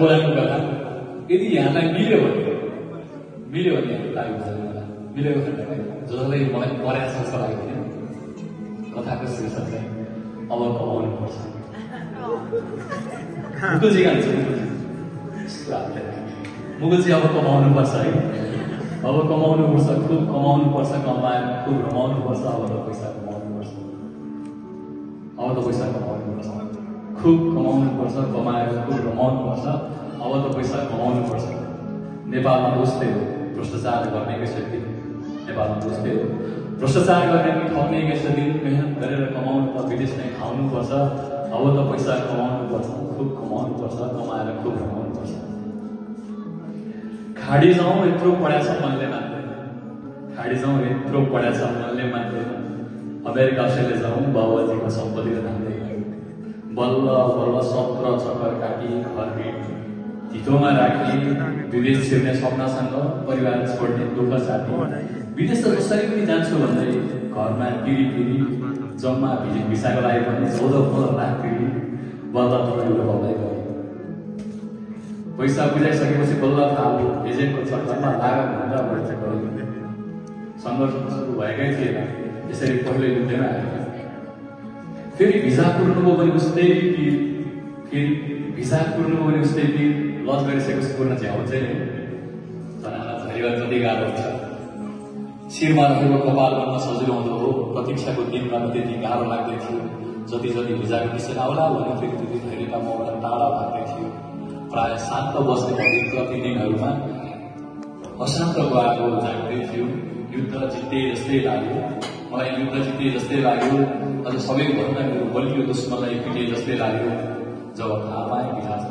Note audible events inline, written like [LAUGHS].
बोलाएको बेला यदि यहाँलाई मिल्यो भने मिल्यो भने लागि बुझाउनु मिलेको जसलाई मलाई परेको छ जस्तो लाग्यो भने कथाको शीर्षक चाहिँ अब कमाउनु पर्छ [LAUGHS] मुकुलजी गान्छ मुकुलजी। अब कमाउनु पर्छ है। अब कमाउनु पर्छ खुब कमाउनु पर्छ कमाएर खुब रमाउनु पर्छ अब त पैसा कमाउनु पर्छ अब त पैसा कमाउनु पर्छ खुब कमाउनु पर्छ कमाएर खुब रमाउनु पर्छ अब त पैसा कमाउनु पर्छ। नेपालमा उस्तै हो भ्रष्टाचार गर्ने कसरी नेपालमा उस्तै हो। भ्रष्टाचार गर्ने पनि ठग्ने कसरी मेहनत गरेर कमाउनु त विदेश नै खाउनुपर्छ अब त पैसा कमाउनु पर्छ खुब कमाउनु पर्छ कमाएर खुब रमाउनु पर्छ। खाडी जाउँ यत्रो पढाछ मनले मान्दैन। खाडी जाउँ यत्रो पढाछ मनले मान्दैन। अमेरिका अस्ट्रेलिया जाउँ बाबुआजीको सम्पत्तिको धान्दैन बल्ल बल्ल सत्र चक्कर काटी घर भेट राखी विदेश छिर्ने सपनासँग परिवार छोड्ने दुःख साथी विदेश त जसरी पनि जान्छु भन्दै घरमा पिँढी पिँढी जम्मा भिजिट भिसाको लागि पनि चौध पन्ध्र लाख पिँढी बल्ल तपाईँले लगाउँदै गयो पैसा बुझाइसकेपछि बल्ल थाहा एजेन्टको चक्करमा लागत भन्दा सङ्घर्ष भएकै थिएन यसरी पहिलो युद्धमा आयो फेरि भिजा कुर्नुभयो भने उस्तै पिर फेरि भिजा कुर्नुभयो भने उस्तै पिर लज गरिसकेपछि कुर्न चाहिँ आउँछै नै झरिवा जति गाह्रो हुन्छ। शिरमा रहेको कपाल बन्न सजिलो हुँदो हो। प्रतीक्षाको दिनमा त्यति गाह्रो लाग्दै थियो। जति जति भिजाको विषय आउला भने फेरि त्यति धैर्यका मबाट टाढा भाग्दै थियो। प्राय शान्त बस्ने प्रति दिनहरूमा अशान्तको आगो जाग्दै थियो। युद्ध जित्दै जस्तै लाग्यो। जित्दै जस्तै लाग्यो। अझ सबैभन्दा मेरो बलियो दुश्मनलाई पिटे जस्तै लाग्यो। जब थाहा पाएँ विधान